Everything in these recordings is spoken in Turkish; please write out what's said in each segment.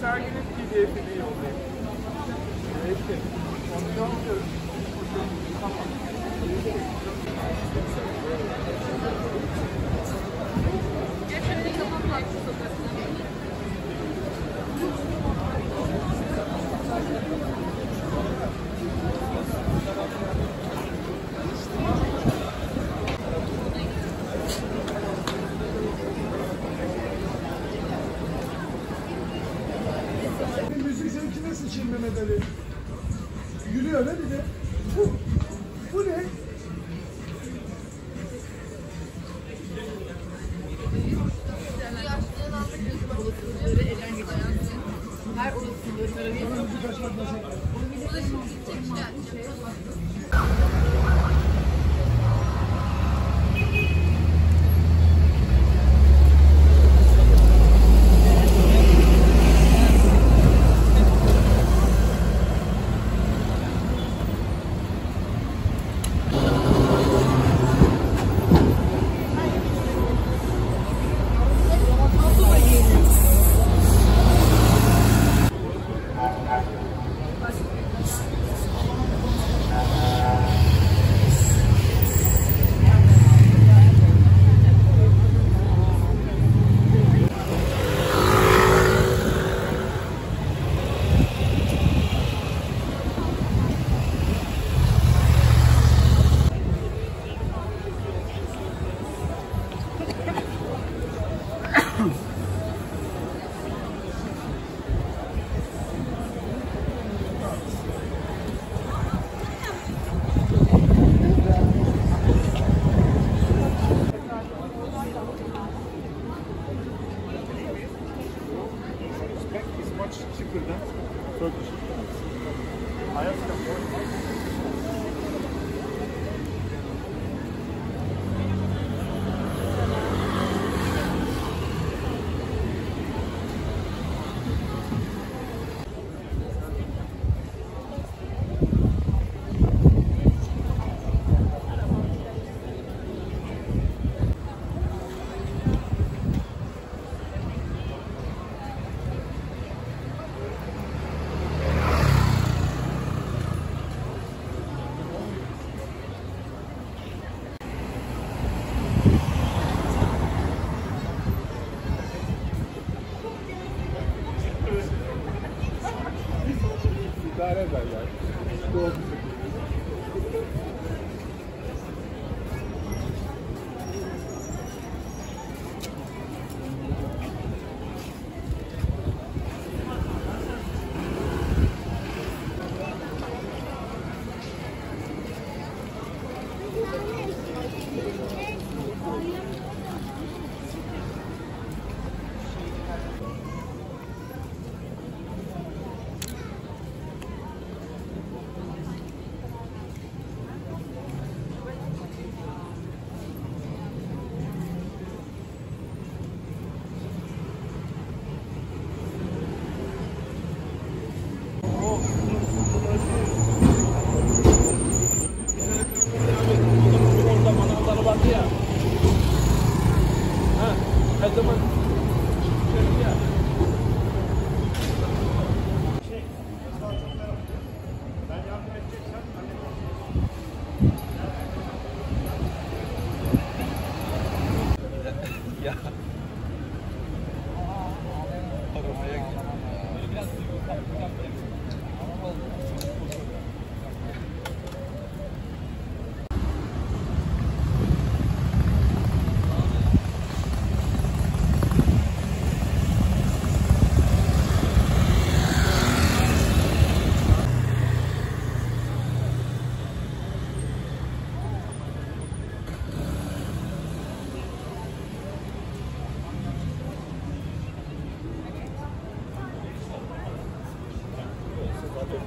Serginin pdf'ini yollayayım. Peki. Onu yolluyorum. Geçen neredesin अरे भाई तो Yeah. Ben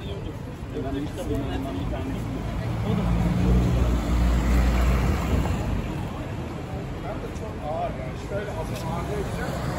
de çok ağır yani. Şöyle hafif ağır değil.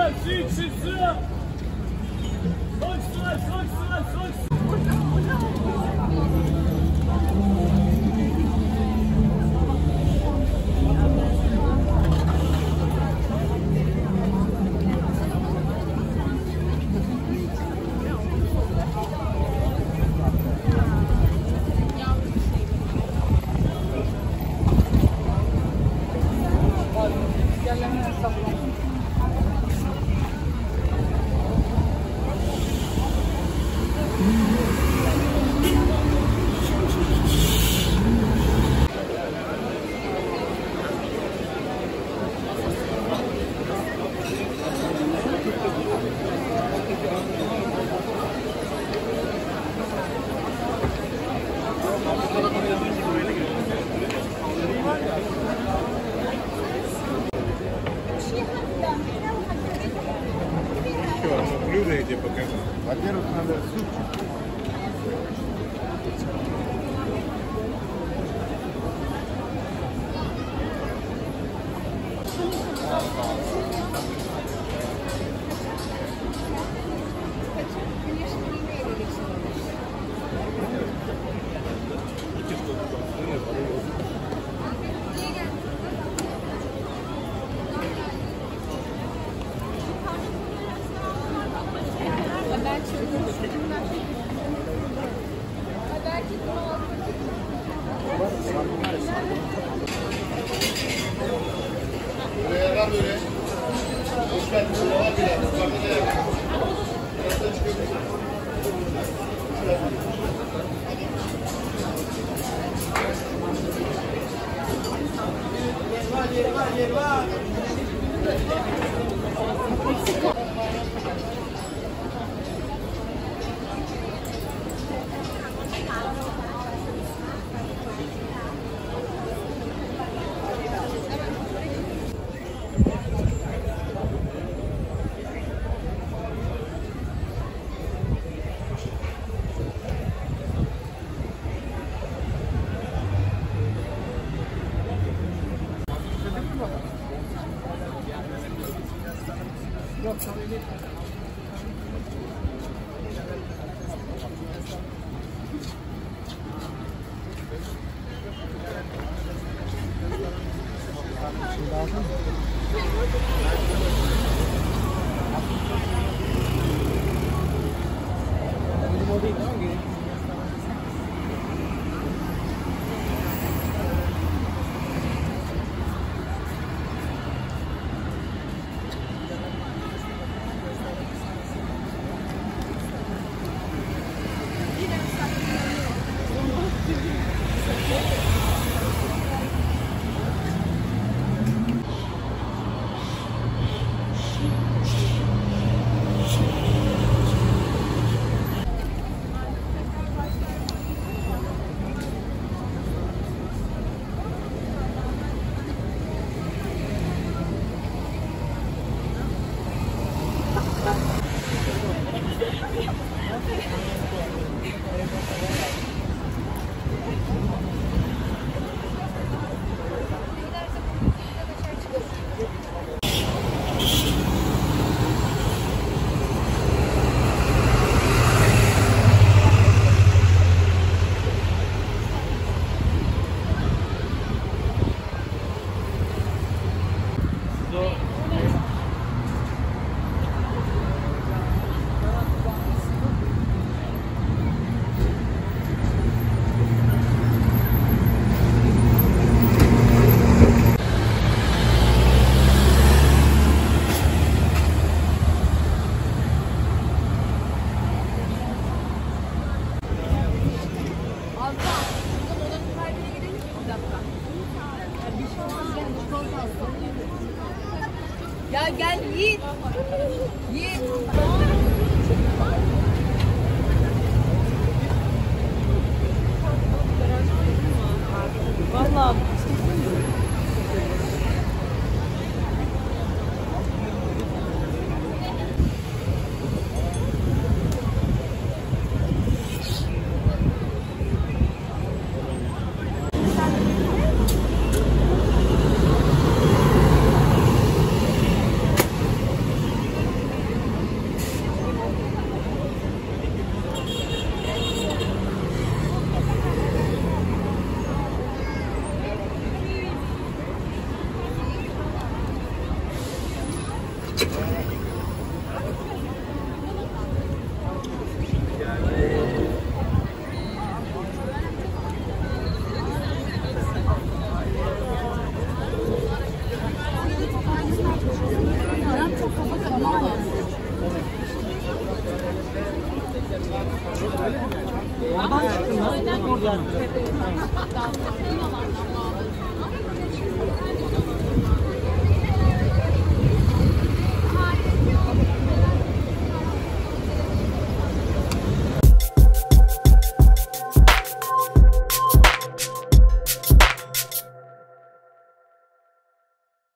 Стой, стой, стой, стой, стой, стой. Конечно,